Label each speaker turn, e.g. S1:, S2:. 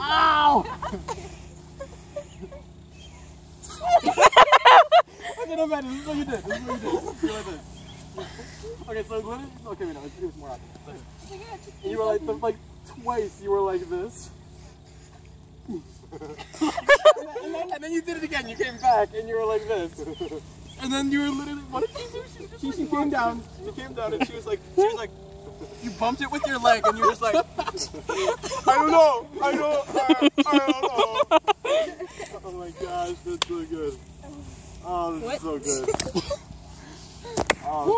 S1: Ow! okay, no matter. This is what you did. This is what you did. You like this. Okay, so. Okay, wait, no, let's do this more often. You were like, the, like twice. You were like this. and, then, and then you did it again. You came back and you were like this. And then you were literally. What did she do? She, just, she, she came down. She came down and she was like. She was like. You bumped it with your leg and you were just like. I don't know. I don't. I, I don't know. Oh my gosh, that's so good. Oh, this is so good.